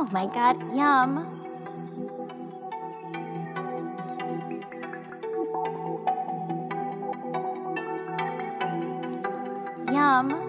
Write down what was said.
Oh my god, yum. Yum.